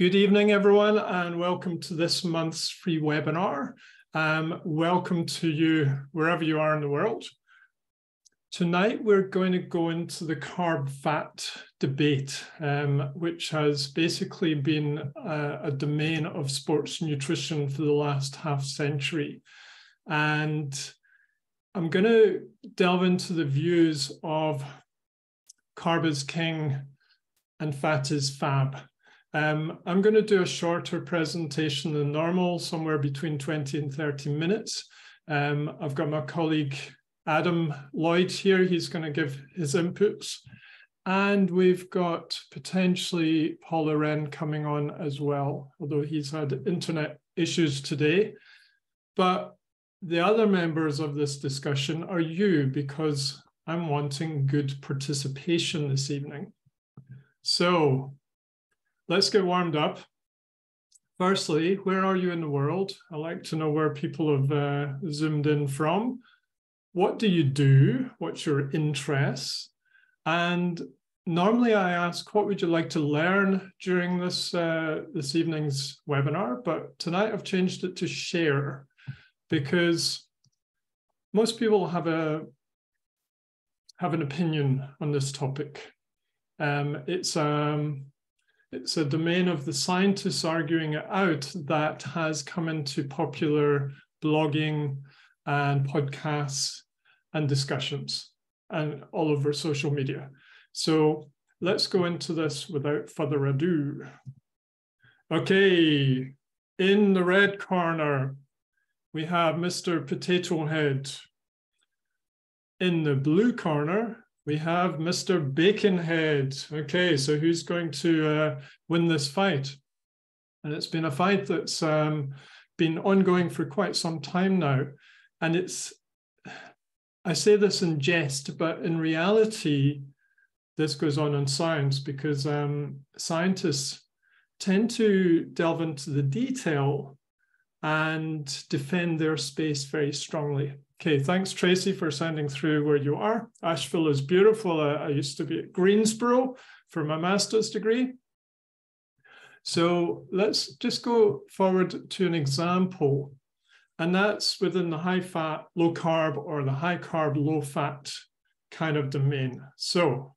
Good evening, everyone, and welcome to this month's free webinar. Um, welcome to you wherever you are in the world. Tonight, we're going to go into the carb fat debate, um, which has basically been a, a, domain of sports nutrition for the last half century. And I'm going to delve into the views of carb is king and fat is fab. Um, I'm going to do a shorter presentation than normal, somewhere between 20 and 30 minutes. Um, I've got my colleague Adam Lloyd here. He's going to give his inputs. And we've got potentially Paula Wren coming on as well, although he's had internet issues today. But the other members of this discussion are you, because I'm wanting good participation this evening. So let's get warmed up. Firstly, where are you in the world? I like to know where people have uh, zoomed in from. What do you do? What's your interests? And normally I ask, what would you like to learn during this uh, this evening's webinar? But tonight I've changed it to share because most people have a have an opinion on this topic. Um, it's um, it's a domain of the scientists arguing it out that has come into popular blogging and podcasts and discussions and all over social media. So let's go into this without further ado. Okay, in the red corner, we have Mr. Potato Head. In the blue corner, we have Mr. Baconhead. Okay, so who's going to uh, win this fight? And it's been a fight that's um, been ongoing for quite some time now. And it's, I say this in jest, but in reality, this goes on in science because um, scientists tend to delve into the detail and defend their space very strongly. Okay, thanks, Tracy, for sending through where you are. Asheville is beautiful. I, I used to be at Greensboro for my master's degree. So let's just go forward to an example, and that's within the high fat, low carb, or the high carb, low fat kind of domain. So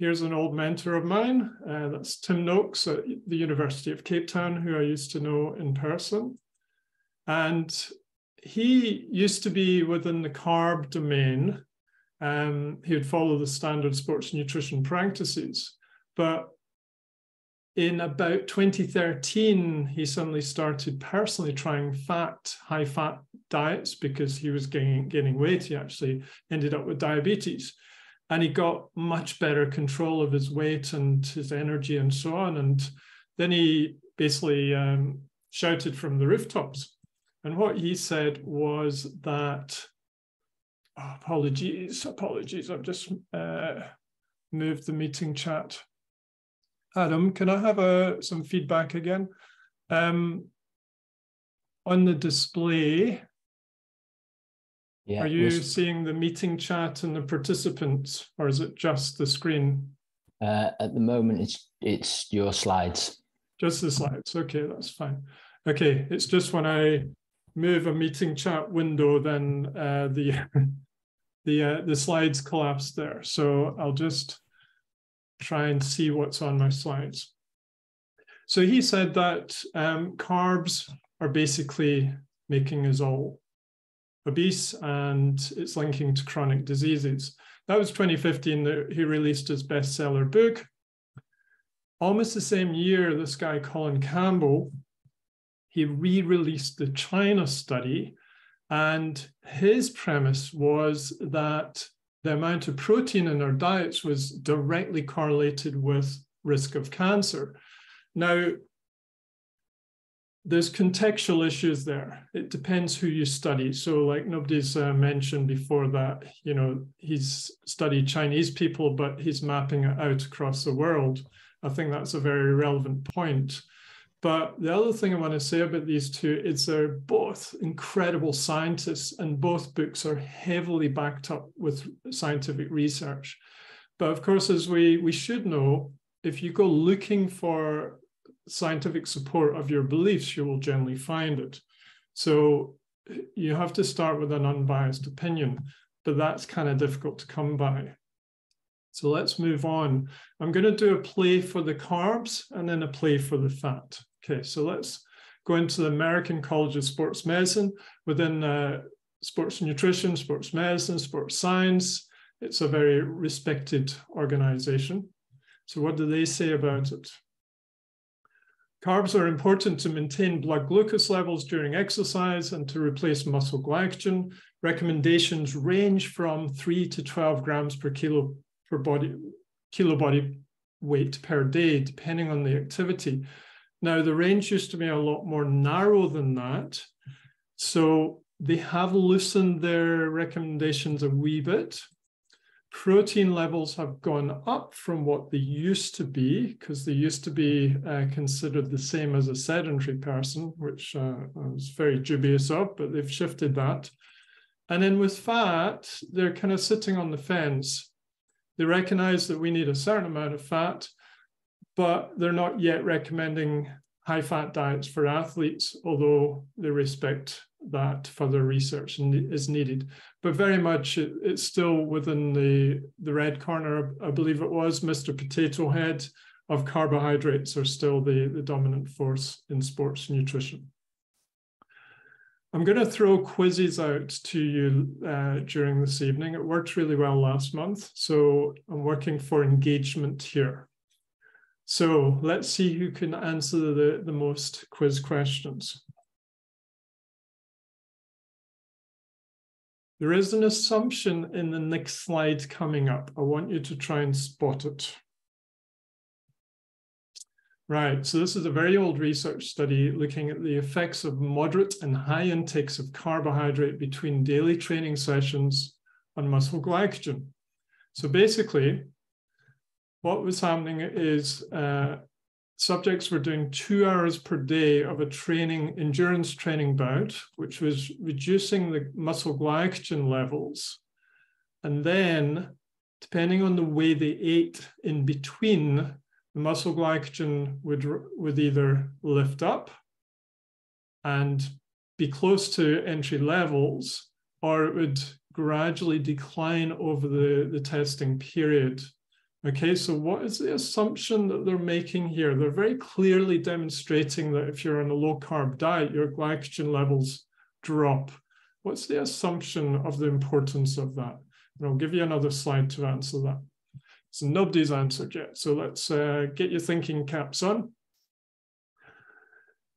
here's an old mentor of mine. Uh, that's Tim Noakes at the University of Cape Town, who I used to know in person. And he used to be within the carb domain. Um, he would follow the standard sports nutrition practices. But in about 2013, he suddenly started personally trying fat, high fat diets because he was gaining, gaining weight. He actually ended up with diabetes. And he got much better control of his weight and his energy and so on. And then he basically um, shouted from the rooftops and what he said was that, oh, apologies, apologies, I've just uh, moved the meeting chat. Adam, can I have uh, some feedback again? Um, on the display, yeah, are you seeing the meeting chat and the participants, or is it just the screen? Uh, at the moment, it's it's your slides. Just the slides. Okay, that's fine. Okay, it's just when I move a meeting chat window, then uh, the the uh, the slides collapse there. So I'll just try and see what's on my slides. So he said that um, carbs are basically making us all obese and it's linking to chronic diseases. That was 2015 that he released his bestseller book. Almost the same year, this guy, Colin Campbell, he re released the China study. And his premise was that the amount of protein in our diets was directly correlated with risk of cancer. Now, there's contextual issues there. It depends who you study. So, like nobody's uh, mentioned before that, you know, he's studied Chinese people, but he's mapping it out across the world. I think that's a very relevant point. But the other thing I want to say about these two is they're both incredible scientists, and both books are heavily backed up with scientific research. But of course, as we, we should know, if you go looking for scientific support of your beliefs, you will generally find it. So you have to start with an unbiased opinion, but that's kind of difficult to come by. So let's move on. I'm going to do a play for the carbs and then a play for the fat. Okay, so let's go into the American College of Sports Medicine within uh, sports nutrition, sports medicine, sports science. It's a very respected organization. So what do they say about it? Carbs are important to maintain blood glucose levels during exercise and to replace muscle glycogen. Recommendations range from 3 to 12 grams per kilo per body kilo body weight per day, depending on the activity. Now, the range used to be a lot more narrow than that. So they have loosened their recommendations a wee bit protein levels have gone up from what they used to be, because they used to be uh, considered the same as a sedentary person, which uh, I was very dubious of, but they've shifted that. And then with fat, they're kind of sitting on the fence. They recognize that we need a certain amount of fat, but they're not yet recommending high fat diets for athletes, although they respect that further research is needed. But very much it, it's still within the, the red corner, I believe it was, Mr. Potato Head of carbohydrates are still the, the dominant force in sports nutrition. I'm going to throw quizzes out to you uh, during this evening. It worked really well last month, so I'm working for engagement here. So let's see who can answer the, the most quiz questions. There is an assumption in the next slide coming up. I want you to try and spot it. Right, so this is a very old research study looking at the effects of moderate and high intakes of carbohydrate between daily training sessions on muscle glycogen. So basically, what was happening is uh, subjects were doing two hours per day of a training endurance training bout, which was reducing the muscle glycogen levels. And then, depending on the way they ate in between, the muscle glycogen would, would either lift up and be close to entry levels, or it would gradually decline over the, the testing period Okay, so what is the assumption that they're making here? They're very clearly demonstrating that if you're on a low carb diet, your glycogen levels drop. What's the assumption of the importance of that? And I'll give you another slide to answer that. So nobody's answered yet. So let's uh, get your thinking caps on.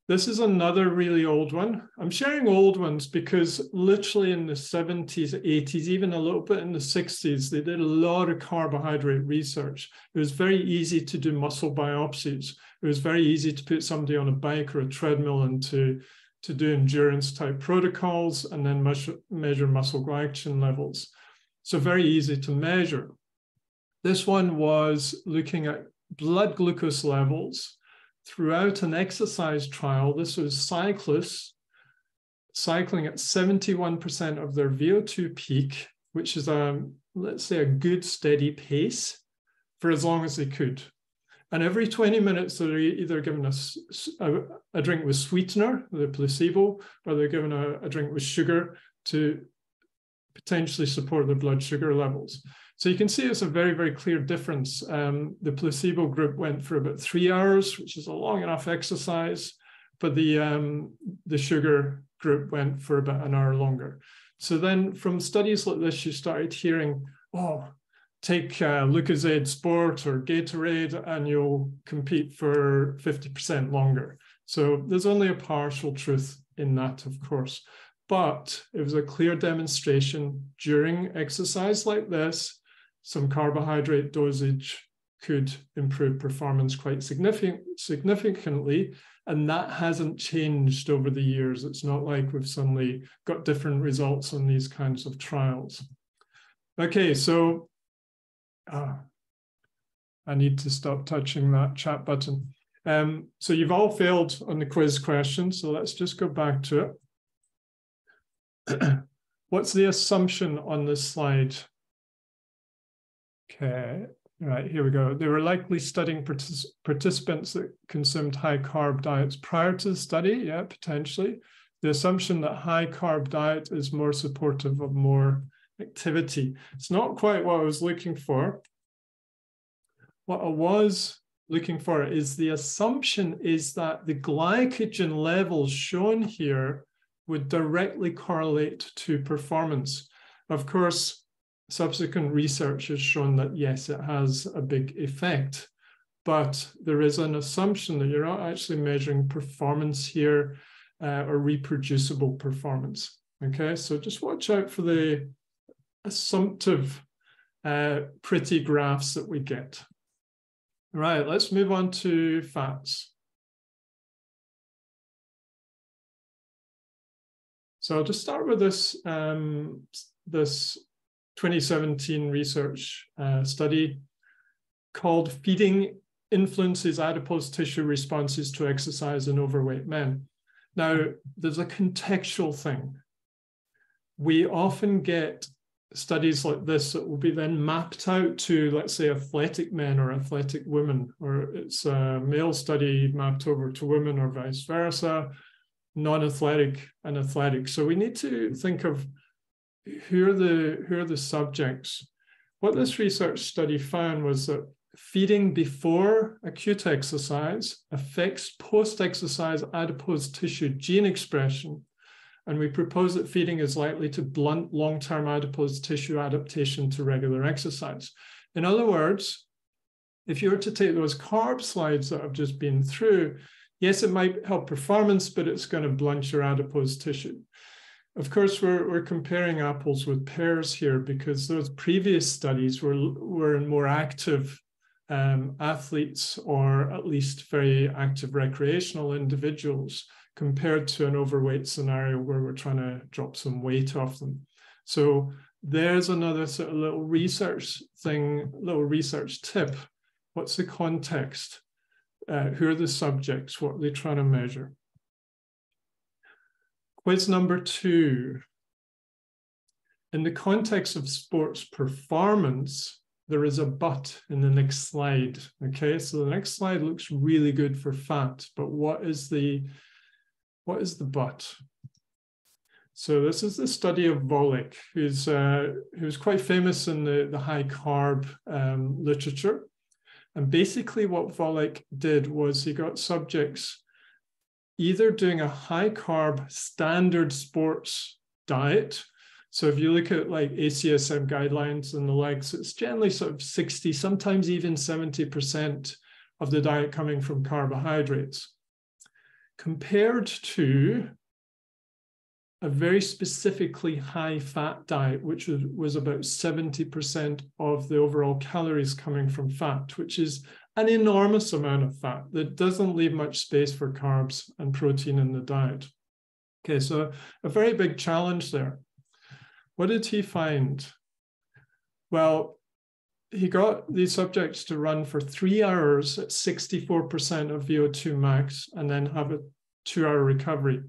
This is another really old one. I'm sharing old ones because literally in the 70s, 80s, even a little bit in the 60s, they did a lot of carbohydrate research. It was very easy to do muscle biopsies. It was very easy to put somebody on a bike or a treadmill and to, to do endurance type protocols and then measure, measure muscle glycogen levels. So very easy to measure. This one was looking at blood glucose levels throughout an exercise trial, this was cyclists cycling at 71% of their VO2 peak, which is a, let's say, a good steady pace for as long as they could. And every 20 minutes, they're either given a, a, a drink with sweetener, the placebo, or they're given a, a drink with sugar to potentially support their blood sugar levels. So you can see it's a very, very clear difference. Um, the placebo group went for about three hours, which is a long enough exercise, but the, um, the sugar group went for about an hour longer. So then from studies like this, you started hearing, oh, take uh, Lucozade Sport or Gatorade and you'll compete for 50% longer. So there's only a partial truth in that, of course. But it was a clear demonstration during exercise like this some carbohydrate dosage could improve performance quite significant, significantly. And that hasn't changed over the years. It's not like we've suddenly got different results on these kinds of trials. Okay, so uh, I need to stop touching that chat button. Um, so you've all failed on the quiz question, so let's just go back to it. What's the assumption on this slide? Okay, right, here we go. They were likely studying partic participants that consumed high carb diets prior to the study. Yeah, potentially. The assumption that high carb diet is more supportive of more activity. It's not quite what I was looking for. What I was looking for is the assumption is that the glycogen levels shown here would directly correlate to performance. Of course, subsequent research has shown that yes, it has a big effect, but there is an assumption that you're not actually measuring performance here uh, or reproducible performance. Okay, so just watch out for the assumptive uh, pretty graphs that we get. Right, let's move on to fats. So I'll just start with this, um, this 2017 research uh, study called Feeding Influences Adipose Tissue Responses to Exercise in Overweight Men. Now, there's a contextual thing. We often get studies like this that will be then mapped out to, let's say, athletic men or athletic women, or it's a male study mapped over to women or vice versa, non-athletic and athletic. So we need to think of who are the who are the subjects. What this research study found was that feeding before acute exercise affects post-exercise adipose tissue gene expression and we propose that feeding is likely to blunt long-term adipose tissue adaptation to regular exercise. In other words, if you were to take those carb slides that I've just been through, yes, it might help performance, but it's going to blunt your adipose tissue. Of course, we're, we're comparing apples with pears here because those previous studies were, were in more active um, athletes or at least very active recreational individuals compared to an overweight scenario where we're trying to drop some weight off them. So there's another sort of little research thing, little research tip. What's the context? Uh, who are the subjects? What are they trying to measure? Quiz number two. In the context of sports performance, there is a but in the next slide. Okay, so the next slide looks really good for fat, but what is the what is the but? So this is the study of Volek, who's uh, who's quite famous in the, the high carb um, literature. And basically what Volek did was he got subjects either doing a high carb standard sports diet. So if you look at like ACSM guidelines and the likes, it's generally sort of 60, sometimes even 70% of the diet coming from carbohydrates compared to a very specifically high fat diet, which was, was about 70% of the overall calories coming from fat, which is an enormous amount of fat that doesn't leave much space for carbs and protein in the diet. Okay, so a very big challenge there. What did he find? Well, he got these subjects to run for three hours at 64% of VO2 max and then have a two hour recovery.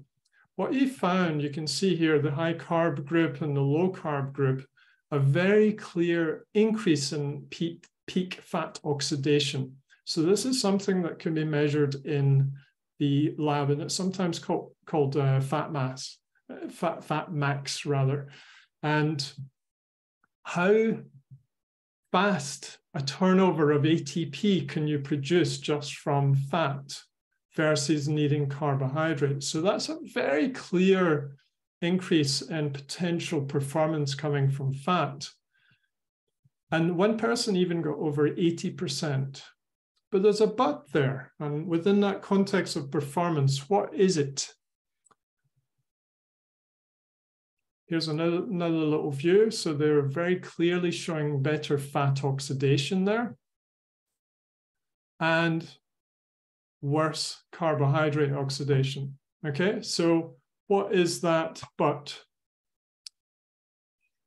What he found, you can see here, the high carb group and the low carb group, a very clear increase in peak, peak fat oxidation. So this is something that can be measured in the lab, and it's sometimes called, called uh, fat mass, uh, fat, fat max rather. And how fast a turnover of ATP can you produce just from fat versus needing carbohydrates? So that's a very clear increase in potential performance coming from fat. And one person even got over 80%. But there's a but there. And within that context of performance, what is it? Here's another, another little view. So they're very clearly showing better fat oxidation there and worse carbohydrate oxidation. Okay, so what is that but?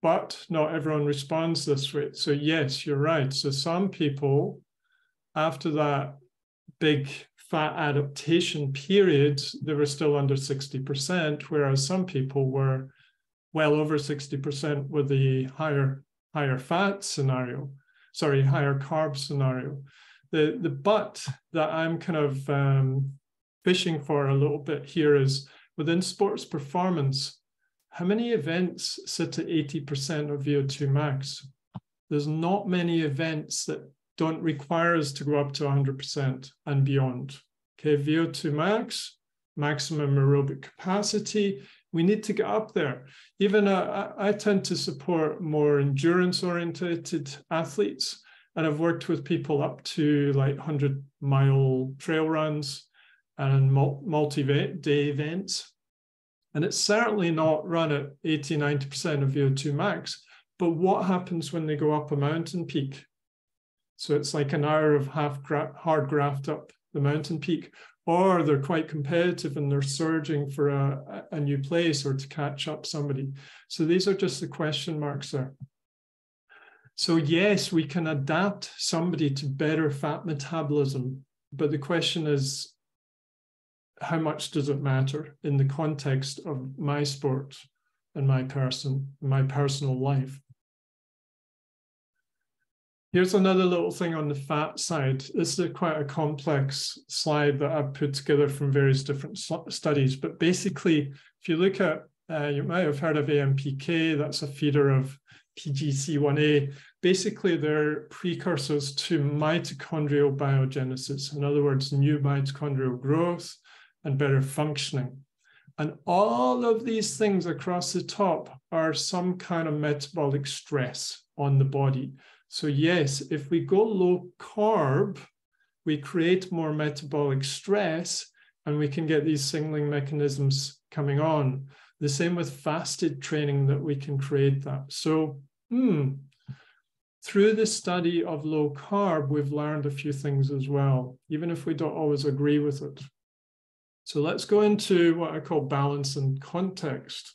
But not everyone responds this way. So, yes, you're right. So, some people, after that big fat adaptation period, they were still under 60%, whereas some people were well over 60% with the higher higher fat scenario. sorry, higher carb scenario. The, the but that I'm kind of um, fishing for a little bit here is within sports performance, how many events sit at 80% of VO2 max? There's not many events that don't require us to go up to 100% and beyond. Okay, VO2 max, maximum aerobic capacity, we need to get up there. Even uh, I tend to support more endurance oriented athletes, and I've worked with people up to like 100 mile trail runs and multi day events. And it's certainly not run at 80, 90% of VO2 max. But what happens when they go up a mountain peak? So it's like an hour of half gra- hard graft up the mountain peak, or they're quite competitive and they're surging for a, a new place or to catch up somebody. So these are just the question marks there. So, yes, we can adapt somebody to better fat metabolism, but the question is how much does it matter in the context of my sport and my person, my personal life? Here's another little thing on the fat side. This is quite a complex slide that I've put together from various different studies. But basically, if you look at, uh, you might have heard of AMPK, that's a feeder of PGC1A. Basically, they're precursors to mitochondrial biogenesis. In other words, new mitochondrial growth and better functioning. And all of these things across the top are some kind of metabolic stress on the body. So, yes, if we go low carb, we create more metabolic stress and we can get these signaling mechanisms coming on. The same with fasted training that we can create that. So, hmm, through the study of low carb, we've learned a few things as well, even if we don't always agree with it. So let's go into what I call balance and context.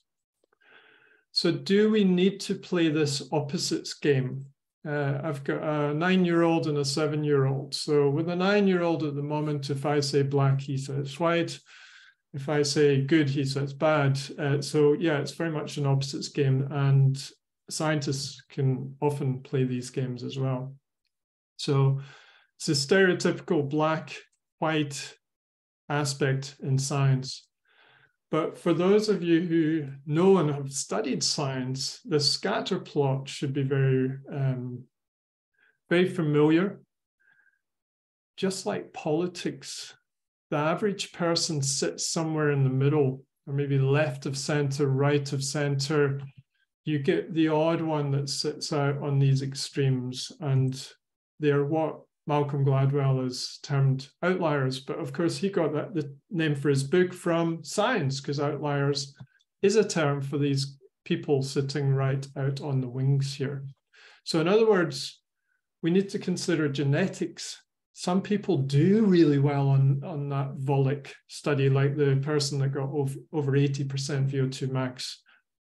So, do we need to play this opposites game? Uh, I've got a nine year old and a seven year old. So, with a nine year old at the moment, if I say black, he says white. If I say good, he says bad. Uh, so, yeah, it's very much an opposites game. And scientists can often play these games as well. So, it's a stereotypical black, white aspect in science. But for those of you who know and have studied science, the scatter plot should be very, um, very familiar. Just like politics, the average person sits somewhere in the middle, or maybe left of center, right of center. You get the odd one that sits out on these extremes, and they're what Malcolm Gladwell is termed outliers, but of course he got that the name for his book from science because outliers is a term for these people sitting right out on the wings here. So in other words, we need to consider genetics. Some people do really well on, on that Volek study, like the person that got over, over 80% VO2 max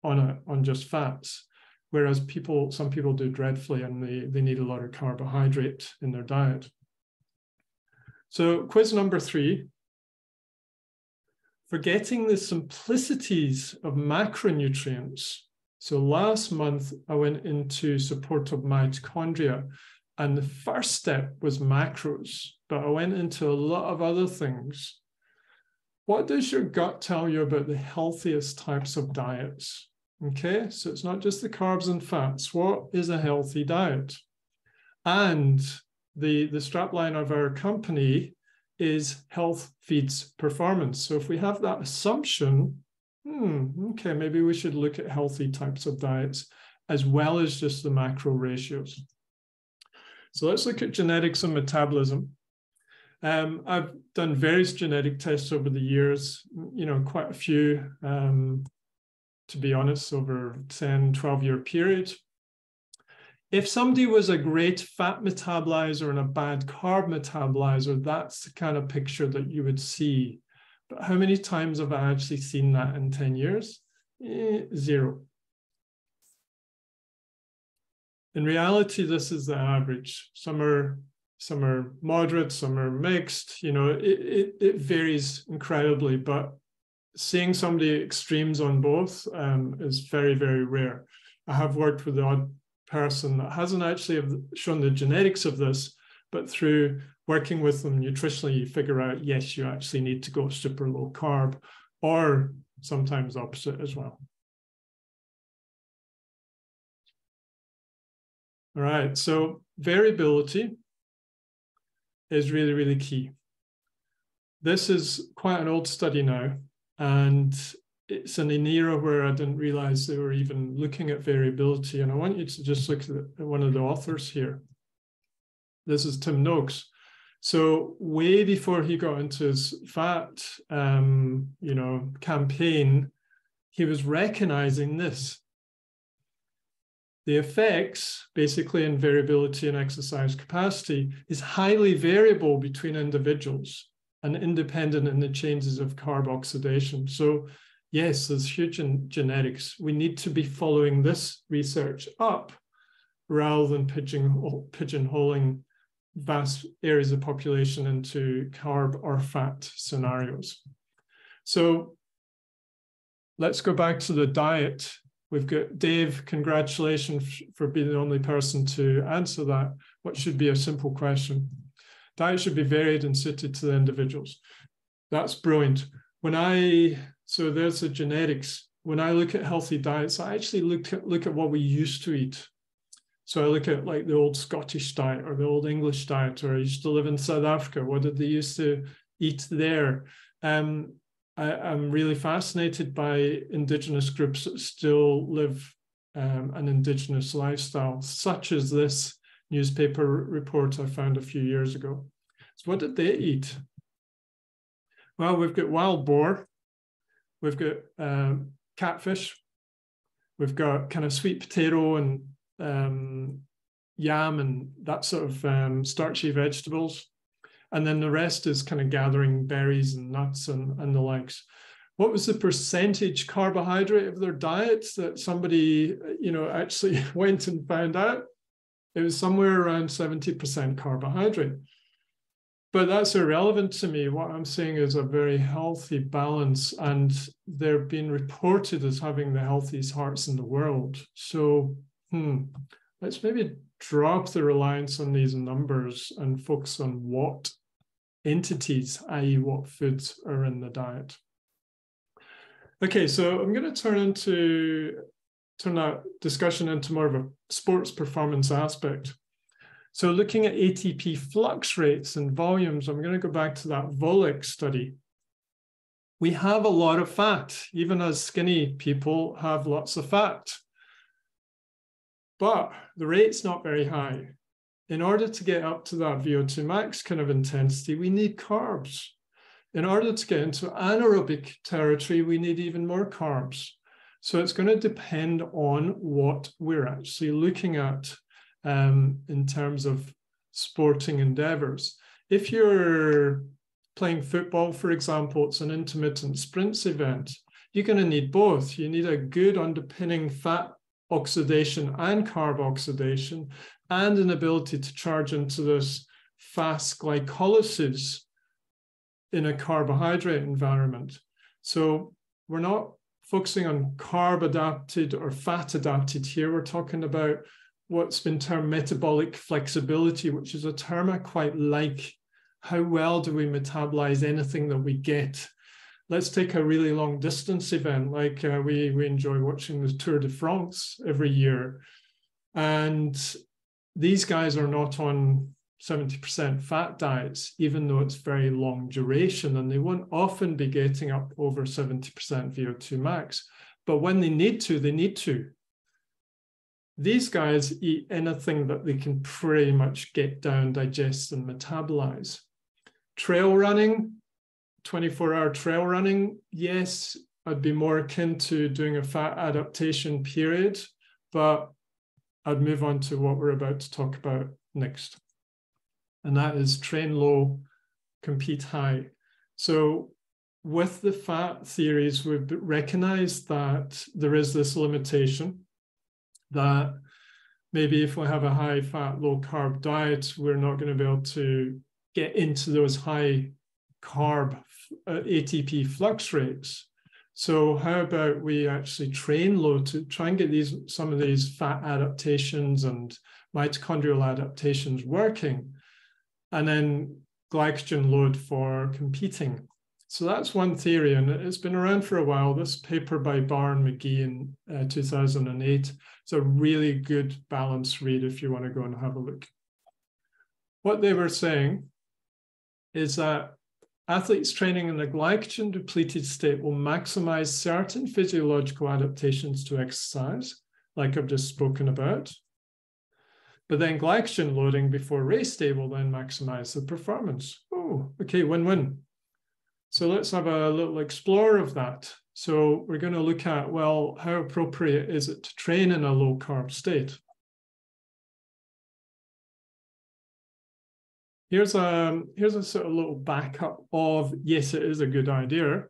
on a, on just fats whereas people, some people do dreadfully and they, they need a lot of carbohydrate in their diet. So quiz number three, forgetting the simplicities of macronutrients. So last month I went into support of mitochondria and the first step was macros, but I went into a lot of other things. What does your gut tell you about the healthiest types of diets? Okay, so it's not just the carbs and fats. What is a healthy diet? And the, the strapline of our company is health feeds performance. So if we have that assumption, hmm, okay, maybe we should look at healthy types of diets as well as just the macro ratios. So let's look at genetics and metabolism. Um, I've done various genetic tests over the years, you know, quite a few. Um, to be honest, over 10, 12 year period. If somebody was a great fat metabolizer and a bad carb metabolizer, that's the kind of picture that you would see. But how many times have I actually seen that in 10 years? Eh, zero. In reality, this is the average. Some are some are moderate, some are mixed. You know, it, it, it varies incredibly, but seeing somebody extremes on both um, is very, very rare. I have worked with the odd person that hasn't actually shown the genetics of this, but through working with them nutritionally, you figure out, yes, you actually need to go super low carb or sometimes opposite as well. All right, so variability is really, really key. This is quite an old study now, and it's in an era where I didn't realize they were even looking at variability. And I want you to just look at one of the authors here. This is Tim Noakes. So way before he got into his fat, um, you know, campaign, he was recognizing this the effects, basically in variability and exercise capacity, is highly variable between individuals and independent in the changes of carb oxidation. So yes, there's huge in genetics. We need to be following this research up rather than pigeon, pigeonholing vast areas of population into carb or fat scenarios. So let's go back to the diet We've got Dave, congratulations for being the only person to answer that. What should be a simple question? Diet should be varied and suited to the individuals. That's brilliant. When I, so there's the genetics. When I look at healthy diets, I actually look at, look at what we used to eat. So I look at like the old Scottish diet or the old English diet, or I used to live in South Africa. What did they used to eat there? Um, I, am really fascinated by Indigenous groups that still live um, an Indigenous lifestyle, such as this newspaper reports I found a few years ago. So, what did they eat? Well, we've got wild boar, we've got um, catfish, we've got kind of sweet potato and um, yam and that sort of um, starchy vegetables and then the rest is kind of gathering berries and nuts and, and the likes. What was the percentage carbohydrate of their diet that somebody, you know, actually went and found out? It was somewhere around 70% carbohydrate. But that's irrelevant to me. What I'm seeing is a very healthy balance, and they're being reported as having the healthiest hearts in the world. So, hmm, let's maybe drop the reliance on these numbers and focus on what entities, i.e., what foods are in the diet. Okay, so I'm going to turn into turn that discussion into more of a sports performance aspect. So looking at ATP flux rates and volumes, I'm going to go back to that Volek study. We have a lot of fat, even as skinny people have lots of fat. But the rate's not very high in order to get up to that VO2 max kind of intensity, we need carbs. In order to get into anaerobic territory, we need even more carbs. So it's going to depend on what we're actually looking at um, in terms of sporting endeavors. If you're playing football, for example, it's an intermittent sprints event. You're going to need both. You need a good underpinning fat oxidation and carb oxidation and an ability to charge into this fast glycolysis in a carbohydrate environment. So we're not focusing on carb adapted or fat adapted here. We're talking about what's been termed metabolic flexibility, which is a term I quite like. How well do we metabolize anything that we get? Let's take a really long distance event, like uh, we, we enjoy watching the Tour de France every year. And these guys are not on 70% fat diets, even though it's very long duration, and they won't often be getting up over 70% VO2 max. But when they need to, they need to. These guys eat anything that they can pretty much get down, digest, and metabolize. Trail running, 24 hour trail running, yes, I'd be more akin to doing a fat adaptation period, but I'd move on to what we're about to talk about next. And that is train low, compete high. So with the fat theories, we've recognized that there is this limitation that maybe if we have a high fat, low carb diet, we're not going to be able to get into those high carb uh, ATP flux rates. So how about we actually train low to try and get these some of these fat adaptations and mitochondrial adaptations working, and then glycogen load for competing. So that's one theory, and it's been around for a while. This paper by Baar and McGee in uh, 2008 is a really good balanced read if you want to go and have a look. What they were saying is that Athletes training in a glycogen depleted state will maximize certain physiological adaptations to exercise, like I've just spoken about. But then glycogen loading before race day will then maximize the performance. Oh, okay, win-win. So let's have a little explore of that. So we're going to look at, well, how appropriate is it to train in a low carb state? Here's a, here's a sort of little backup of, yes, it is a good idea.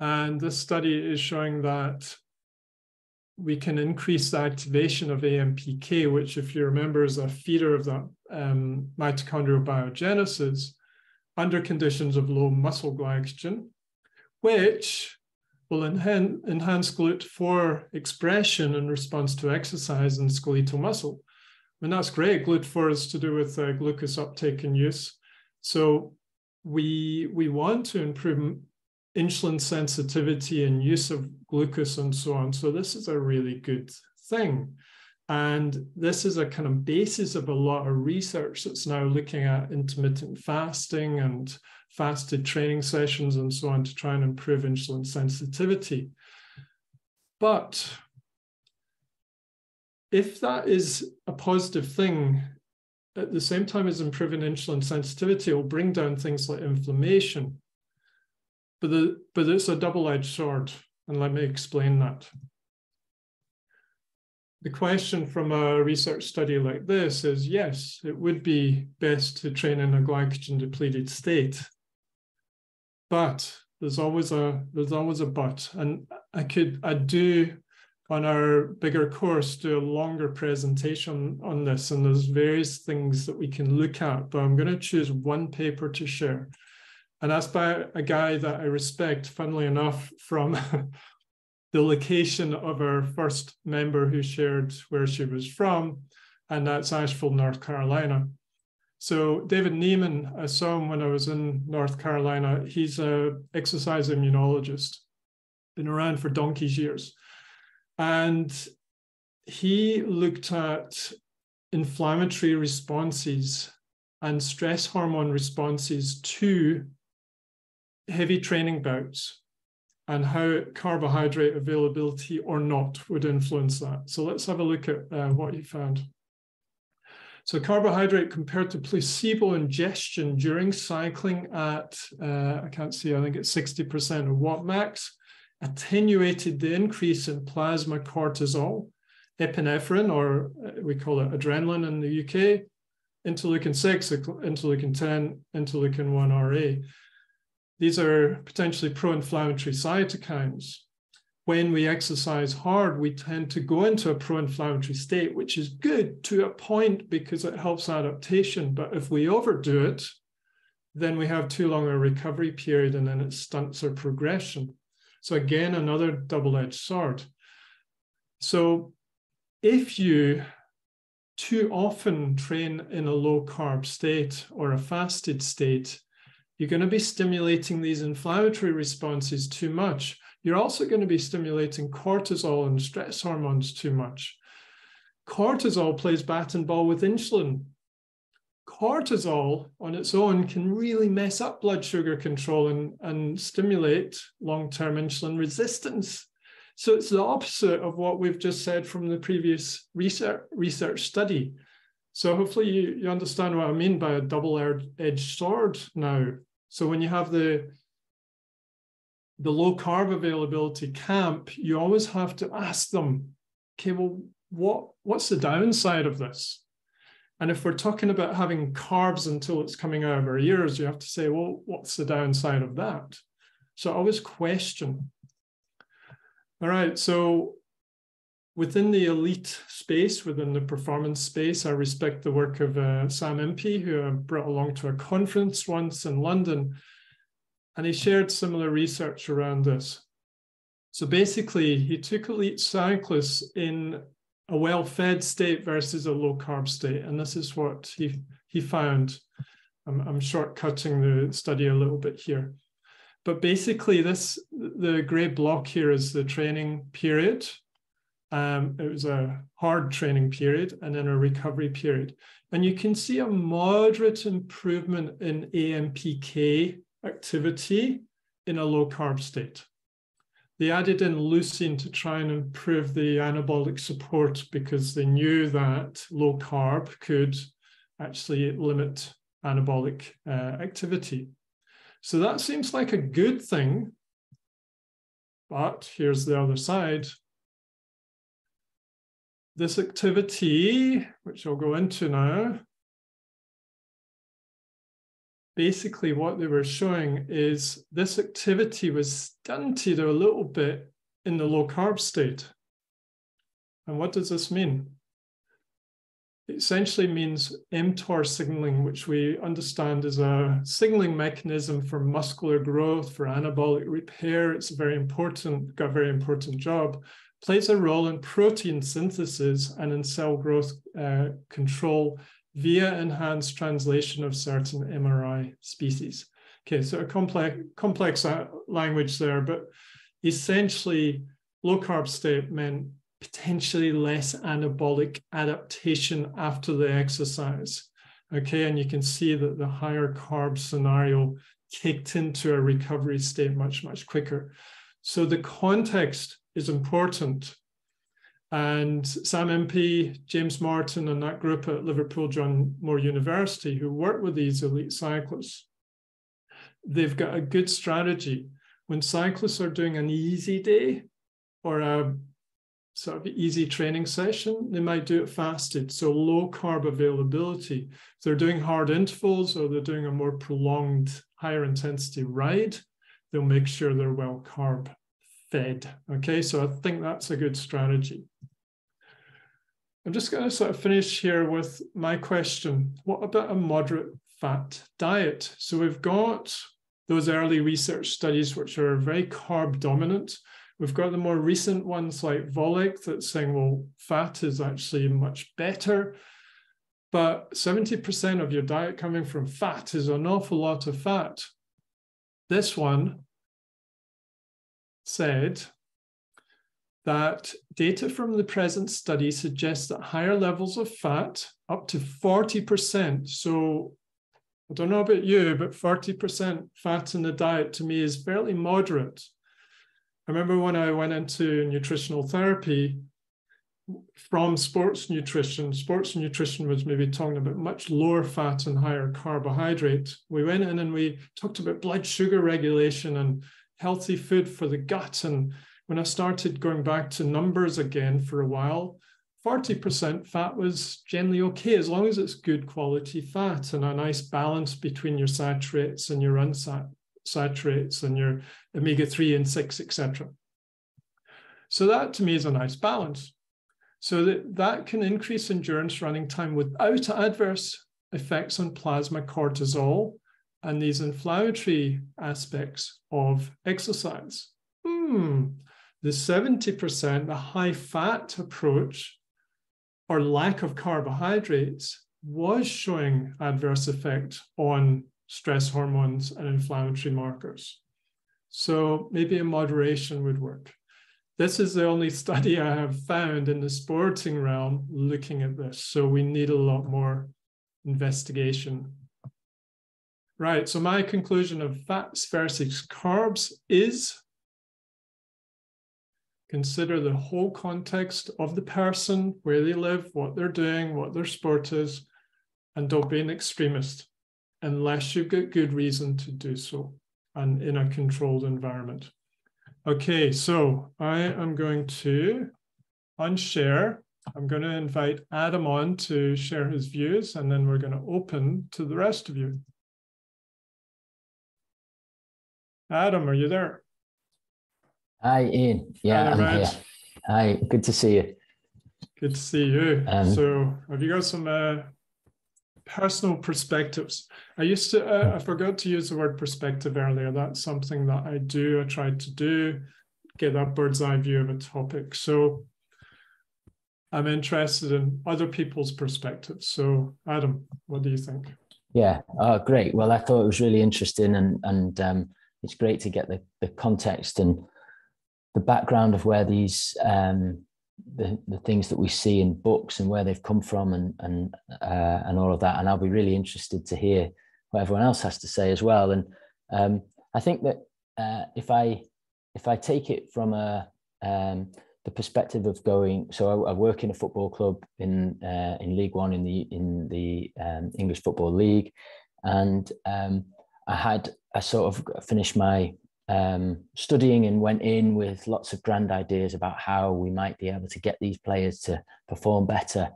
And this study is showing that we can increase the activation of AMPK, which, if you remember, is a feeder of that um, mitochondrial biogenesis under conditions of low muscle glycogen, which will enhance, enhance GLUT4 expression in response to exercise in skeletal muscle. And that's great. GLUT4 is to do with uh, glucose uptake and use. So we we want to improve insulin sensitivity and use of glucose and so on. So this is a really good thing. And this is a kind of basis of a lot of research that's now looking at intermittent fasting and fasted training sessions and so on to try and improve insulin sensitivity. But if that is a positive thing, at the same time as improving insulin sensitivity, it will bring down things like inflammation. But, the, but it's a double edged sword, and let me explain that. The question from a research study like this is yes, it would be best to train in a glycogen depleted state. But there's always a there's always a but. And I could I do on our bigger course do a longer presentation on this and there's various things that we can look at but i'm going to choose one paper to share and that's by a guy that i respect funnily enough from the location of our first member who shared where she was from and that's asheville north carolina. So david nieman i saw him when i was in north carolina. He's a exercise immunologist been around for donkey's years. And he looked at inflammatory responses and stress hormone responses to heavy training bouts and how carbohydrate availability or not would influence that. So let's have a look at uh, what he found. So carbohydrate compared to placebo ingestion during cycling at, uh, I can't see, I think it's 60% of watt max attenuated the increase in plasma cortisol, epinephrine, or uh, we call it adrenaline in the UK, interleukin 6, interleukin 10, interleukin 1 RA. These are potentially pro inflammatory cytokines. When we exercise hard, we tend to go into a pro inflammatory state, which is good to a point because it helps adaptation. But if we overdo it, then we have too long a recovery period and then it stunts our progression. So again, another double-edged sword. So if you too often train in a low carb state or a fasted state, you're going to be stimulating these inflammatory responses too much. You're also going to be stimulating cortisol and stress hormones too much. Cortisol plays bat and ball with insulin cortisol on its own can really mess up blood sugar control and, and stimulate long term insulin resistance. So it's the opposite of what we've just said from the previous research, research study. So hopefully you, you understand what I mean by a double edged sword now. So when you have the the low carb availability camp, you always have to ask them, okay, well, what what's the downside of this? And if we're talking about having carbs until it's coming out of our ears, you have to say, well, what's the downside of that? So always question. All right, so within the elite space, within the performance space, I respect the work of uh, Sam Impey, who I brought along to a conference once in London. And he shared similar research around this. So basically, he took elite cyclists in a well-fed state versus a low-carb state, and this is what he he found. I'm, I'm shortcutting the study a little bit here, but basically, this the grey block here is the training period. Um, it was a hard training period and then a recovery period, and you can see a moderate improvement in AMPK activity in a low-carb state they added in leucine to try and improve the anabolic support because they knew that low carb could actually limit anabolic uh, activity. So that seems like a good thing. But here's the other side. This activity, which I'll go into now, basically what they were showing is this activity was stunted a little bit in the low carb state. And what does this mean? It essentially means mTOR signaling, which we understand is a signaling mechanism for muscular growth, for anabolic repair. It's a very important, got a very important job, plays a role in protein synthesis and in cell growth uh, control via enhanced translation of certain mRNA species. Okay, so a complex, complex uh, language there, but essentially low carb state meant potentially less anabolic adaptation after the exercise. Okay, and you can see that the higher carb scenario kicked into a recovery state much, much quicker. So the context is important and Sam Impey, James Morton, and that group at Liverpool John Moore University who work with these elite cyclists, they've got a good strategy. When cyclists are doing an easy day or a sort of easy training session, they might do it fasted. So low carb availability. If they're doing hard intervals or they're doing a more prolonged, higher intensity ride, they'll make sure they're well carb fed. Okay, so I think that's a good strategy. I'm just going to sort of finish here with my question. What about a moderate fat diet? So we've got those early research studies which are very carb dominant. We've got the more recent ones like Volek that's saying, well, fat is actually much better. But 70% of your diet coming from fat is an awful lot of fat. This one said that data from the present study suggests that higher levels of fat, up to 40%, so I don't know about you, but 40% fat in the diet to me is fairly moderate. I remember when I went into nutritional therapy from sports nutrition, sports nutrition was maybe talking about much lower fat and higher carbohydrate. We went in and we talked about blood sugar regulation and healthy food for the gut. And when I started going back to numbers again for a while, 40% fat was generally okay as long as it's good quality fat and a nice balance between your saturates and your unsaturates and your omega 3 and 6, etc. So that to me is a nice balance. So that, that can increase endurance running time without adverse effects on plasma cortisol and these inflammatory aspects of exercise. Hmm, the 70%, the high fat approach or lack of carbohydrates was showing adverse effect on stress hormones and inflammatory markers. So maybe a moderation would work. This is the only study I have found in the sporting realm looking at this. So we need a lot more investigation Right. So my conclusion of fats versus carbs is consider the whole context of the person, where they live, what they're doing, what their sport is, and don't be an extremist unless you've got good reason to do so and in a controlled environment. Okay, so I am going to unshare. I'm going to invite Adam on to share his views, and then we're going to open to the rest of you. Adam, are you there? Hi, Ian. Yeah, Hi, I'm here. Hi, good to see you. Good to see you. Um, so, have you got some uh, personal perspectives. I used to, uh, I forgot to use the word perspective earlier. That's something that I do, I try to do, get that bird's eye view of a topic. So I'm interested in other people's perspectives. So, Adam, what do you think? Yeah, oh, great. Well, I thought it was really interesting, and and um, it's great to get the, the context and the background of where these um, the, the things that we see in books and where they've come from and and uh, and all of that. And I'll be really interested to hear what everyone else has to say as well. And um, I think that uh, if I if I take it from a um, the perspective of going, so I, I, work in a football club in uh, in League One in the in the um, English Football League, and um, I had I sort of finished my um, studying and went in with lots of grand ideas about how we might be able to get these players to perform better.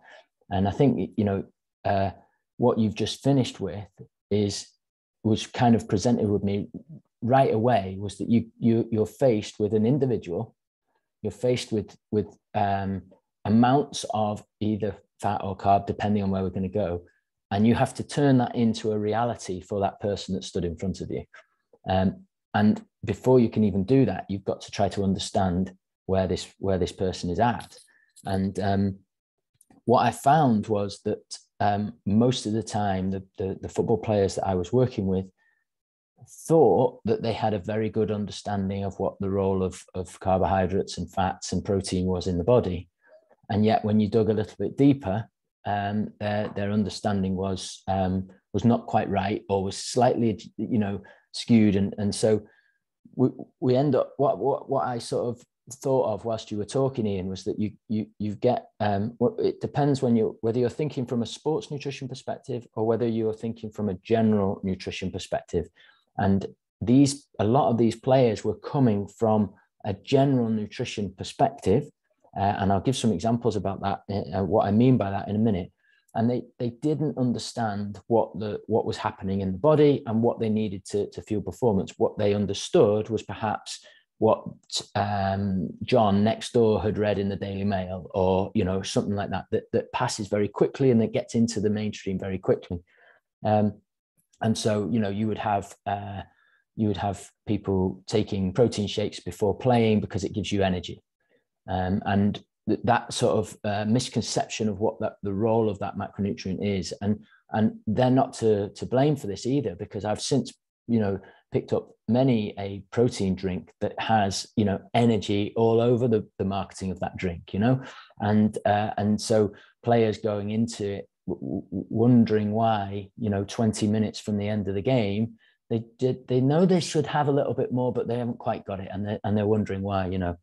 And I think you know uh, what you've just finished with is was kind of presented with me right away was that you you you're faced with an individual, you're faced with with um, amounts of either fat or carb, depending on where we're going to go, and you have to turn that into a reality for that person that stood in front of you. Um, and before you can even do that, you've got to try to understand where this where this person is at. And um, what I found was that um, most of the time, the, the, the football players that I was working with thought that they had a very good understanding of what the role of, of carbohydrates and fats and protein was in the body. And yet, when you dug a little bit deeper, um, their their understanding was um, was not quite right or was slightly, you know, skewed. And and so we, we end up what, what what I sort of thought of whilst you were talking Ian was that you you you get um it depends when you whether you're thinking from a sports nutrition perspective or whether you're thinking from a general nutrition perspective. And these a lot of these players were coming from a general nutrition perspective uh, and I'll give some examples about that uh, what I mean by that in a minute. And they they didn't understand what the what was happening in the body and what they needed to, to fuel performance. What they understood was perhaps what um, john next door had read in the daily mail or you know something like that that, that passes very quickly and that gets into the mainstream very quickly. Um, and so you know you would have uh, you would have people taking protein shakes before playing because it gives you energy um, and that sort of uh, misconception of what that, the role of that macronutrient is and and they're not to to blame for this either because i've since you know picked up many a protein drink that has you know energy all over the, the marketing of that drink you know? And uh, and so players going into it w- wondering why you know 20 minutes from the end of the game they did they know they should have a little bit more but they haven't quite got it and they're, and they're wondering why you know?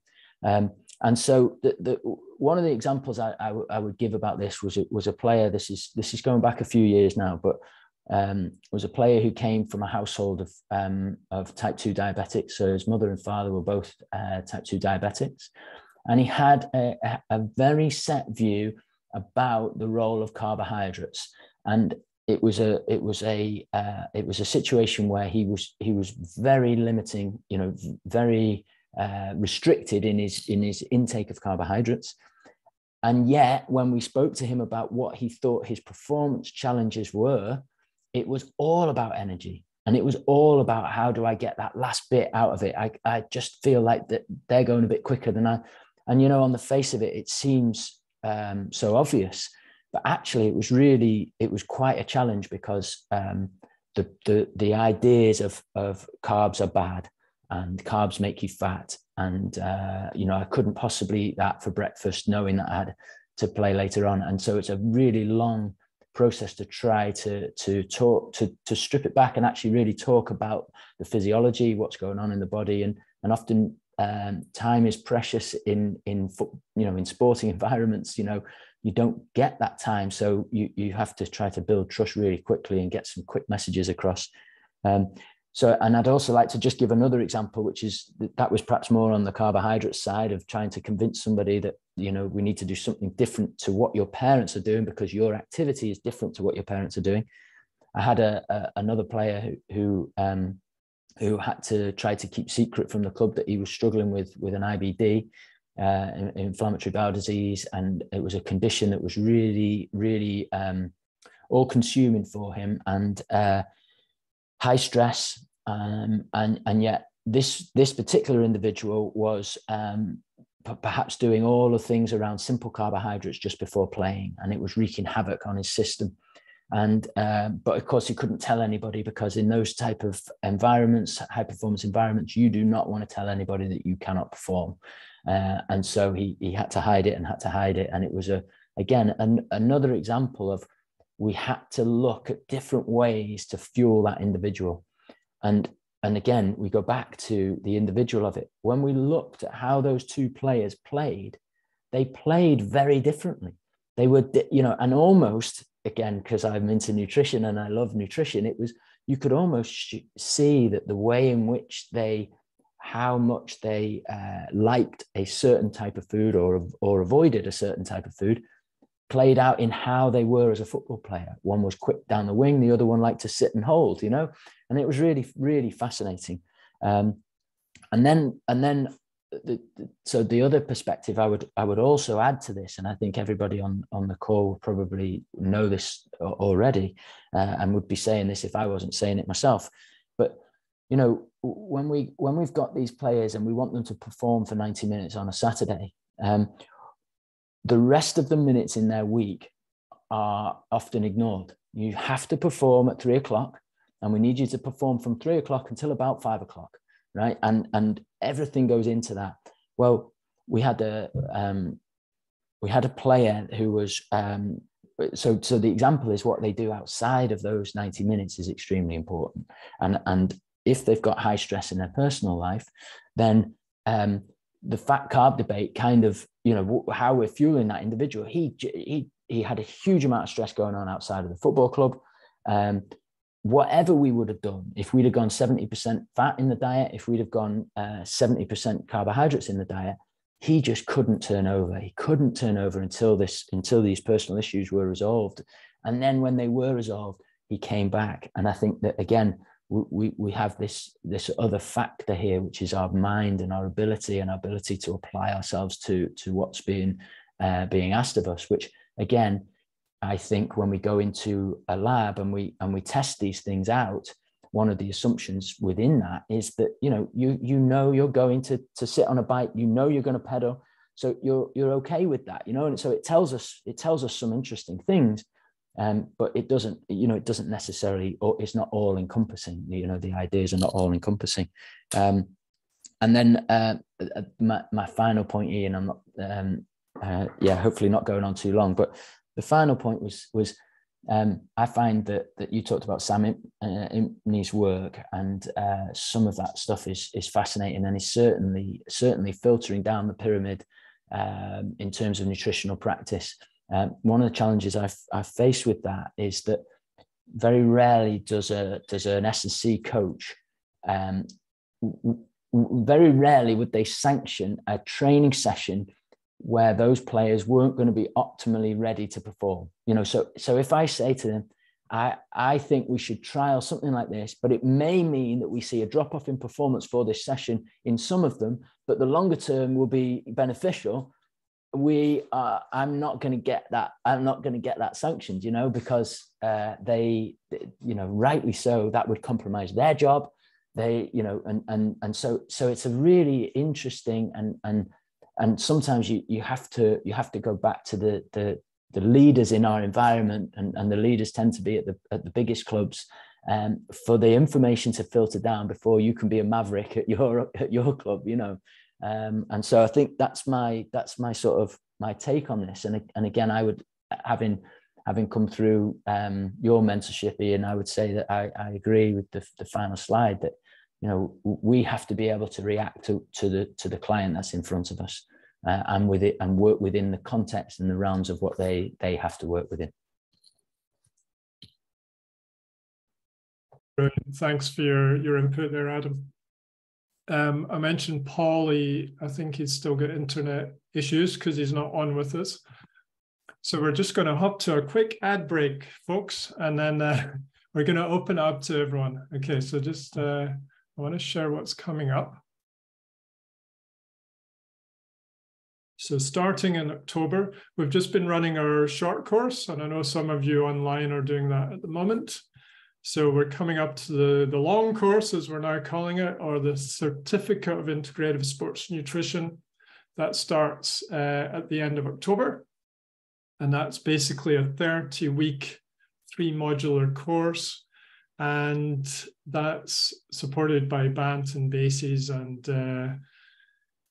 Um, and so the, the, one of the examples I, would give about this was was a player. This is this is going back a few years now, but um, was a player who came from a household of um, of type two diabetics. So his mother and father were both uh, type two diabetics, and he had a, a, very set view about the role of carbohydrates. And it was a it was a uh, it was a situation where he was he was very limiting, you know, very uh, restricted in his in his intake of carbohydrates. And yet, when we spoke to him about what he thought his performance challenges were, it was all about energy. And it was all about how do I get that last bit out of it? I, I just feel like that they're going a bit quicker than I. And, you know, on the face of it, it seems um, so obvious. But actually, it was really, it was quite a challenge because um, the, the, the ideas of, of carbs are bad and carbs make you fat. And, uh, you know, I couldn't possibly eat that for breakfast, knowing that I had to play later on. And so it's a really long process to try to, to talk, to, to strip it back and actually really talk about the physiology, what's going on in the body. And, and often um, time is precious in, in, you know, in sporting environments, you know, you don't get that time. So you, you have to try to build trust really quickly and get some quick messages across. Um, so, and I'd also like to just give another example, which is that was perhaps more on the carbohydrate side of trying to convince somebody that, you know, we need to do something different to what your parents are doing because your activity is different to what your parents are doing. I had a, a another player who, who, um, who had to try to keep secret from the club that he was struggling with, with an IBD, uh, inflammatory bowel disease. And it was a condition that was really, really, um, all consuming for him and uh, high stress. Um, and and yet this this particular individual was um, perhaps doing all the things around simple carbohydrates just before playing, and it was wreaking havoc on his system. And uh, but of course he couldn't tell anybody because in those type of environments, high performance environments, you do not want to tell anybody that you cannot perform. Uh, and so he he had to hide it and had to hide it, and it was a again an, another example of we had to look at different ways to fuel that individual. And and again, we go back to the individual of it. When we looked at how those two players played, they played very differently. They were, you know, and almost again, because I'm into nutrition and I love nutrition, it was, you could almost see that the way in which they, how much they uh, liked a certain type of food or, or avoided a certain type of food played out in how they were as a football player. One was quick down the wing, the other one liked to sit and hold, you know, and it was really, really fascinating. Um, and then, and then, the, the, so the other perspective I would I would also add to this, and I think everybody on on the call would probably know this already, uh, and would be saying this if I wasn't saying it myself. But you know, when we when we've got these players and we want them to perform for ninety minutes on a Saturday, um, the rest of the minutes in their week are often ignored. You have to perform at three o'clock, and we need you to perform from three o'clock until about five o'clock, right? And and everything goes into that. Well, we had a um, we had a player who was um, so so the example is what they do outside of those 90 minutes is extremely important and and if they've got high stress in their personal life then um, the fat carb debate kind of you know how we're fueling that individual. He he he had a huge amount of stress going on outside of the football club. Um, whatever we would have done if we'd have gone 70% fat in the diet if we'd have gone uh, 70% carbohydrates in the diet he just couldn't turn over. He couldn't turn over until this until these personal issues were resolved. And then when they were resolved he came back. And i think that again we, we have this this other factor here, which is our mind and our ability and our ability to apply ourselves to to what's being uh, being asked of us. Which again, I think when we go into a lab and we and we test these things out, one of the assumptions within that is that you know you you know you're going to to sit on a bike, you know you're going to pedal, so you're you're okay with that, you know. And so it tells us it tells us some interesting things um, but it doesn't you know it doesn't necessarily or it's not all encompassing you know the ideas are not all encompassing um, and then uh, uh, my, my final point here and i'm not um, uh, yeah hopefully not going on too long but the final point was was um, I find that that you talked about Sam Impey's work, and uh, some of that stuff is is fascinating, and is certainly certainly filtering down the pyramid um, in terms of nutritional practice. Um, one of the challenges I've, I've faced with that is that very rarely does a does an S&C coach um, very rarely would they sanction a training session where those players weren't going to be optimally ready to perform. You know so so if i say to them i i think we should trial something like this but it may mean that we see a drop off in performance for this session in some of them but the longer term will be beneficial we are i'm not going to get that i'm not going to get that sanctioned you know because uh, they you know rightly so that would compromise their job. They you know and and and so so it's a really interesting and and and sometimes you you have to you have to go back to the the the leaders in our environment and, and the leaders tend to be at the at the biggest clubs um, for the information to filter down before you can be a maverick at your at your club you know um, and so I think that's my that's my sort of my take on this. And and again, I would having having come through um, your mentorship, Ian, I would say that I, I agree with the, the final slide that you know we have to be able to react to, to the to the client that's in front of us uh, and with it and work within the context and the realms of what they they have to work within. Brilliant. Thanks for your your input there, Adam. Um, I mentioned Paulie. I think he's still got internet issues because he's not on with us. So we're just going to hop to a quick ad break, folks, and then uh, we're going to open up to everyone. Okay, so just uh, I want to share what's coming up. So starting in October, we've just been running our short course, and I know some of you online are doing that at the moment. So we're coming up to the, the long course, as we're now calling it, or the Certificate of Integrative Sports Nutrition. That starts uh, at the end of October. And that's basically a 30 week, three modular course. And that's supported by BANT and BASES. And uh,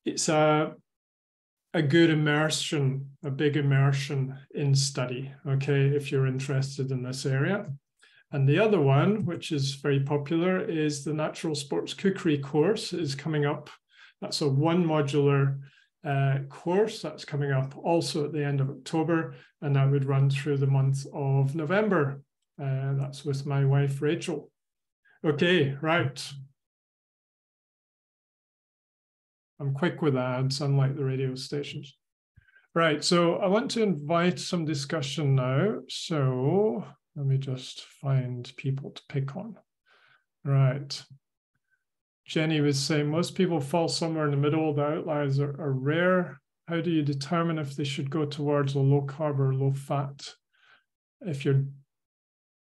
it's a a good immersion, a big immersion in study, okay, if you're interested in this area. And the other one, which is very popular, is the Natural Sports Cookery course is coming up. That's a one modular uh, course that's coming up also at the end of October, and that would run through the month of November. Uh, that's with my wife, Rachel. Okay, right. I'm quick with ads, unlike the radio stations. Right, so I want to invite some discussion now. So let me just find people to pick on. Right. Jenny was saying most people fall somewhere in the middle. The outliers are, are rare. How do you determine if they should go towards a low carb or low fat? If your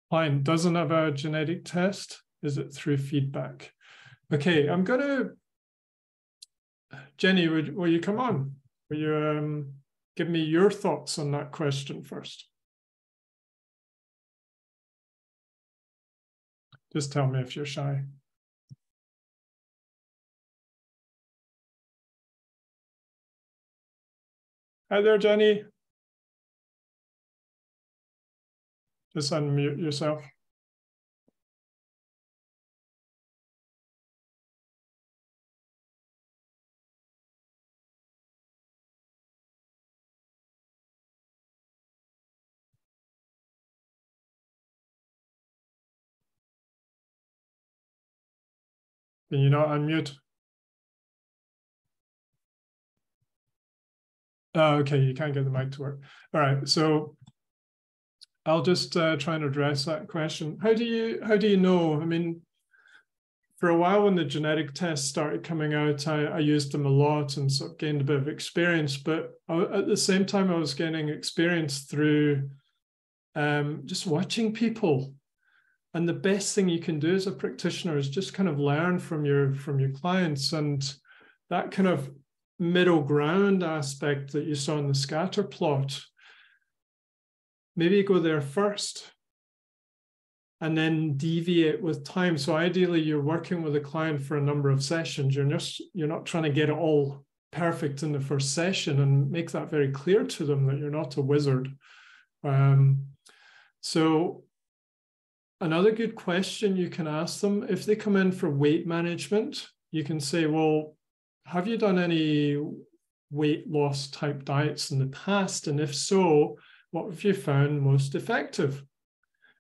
client doesn't have a genetic test, is it through feedback? Okay, I'm going to Jenny, would, will you come on? Will you um, give me your thoughts on that question first? Just tell me if you're shy. Hi there, Jenny. Just unmute yourself. Can you not unmute? Oh, okay, you can't get the mic to work. All right, so I'll just uh, try and address that question. How do you how do you know? I mean, for a while when the genetic tests started coming out, I, I used them a lot and sort of gained a bit of experience. But I, at the same time, I was gaining experience through um, just watching people and the best thing you can do as a practitioner is just kind of learn from your from your clients and that kind of middle ground aspect that you saw in the scatter plot. Maybe go there first and then deviate with time. So ideally you're working with a client for a number of sessions. You're just you're not trying to get it all perfect in the first session and make that very clear to them that you're not a wizard. Um, so Another good question you can ask them if they come in for weight management, you can say, Well, have you done any weight loss type diets in the past? And if so, what have you found most effective?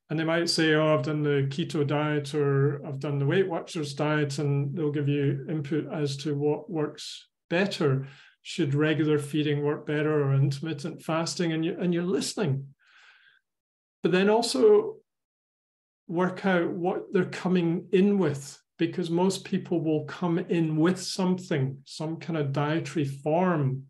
And they might say, Oh, I've done the keto diet or I've done the Weight Watchers diet, and they'll give you input as to what works better. Should regular feeding work better or intermittent fasting? And, you, and you're listening. But then also work out what they're coming in with because most people will come in with something, some kind of dietary form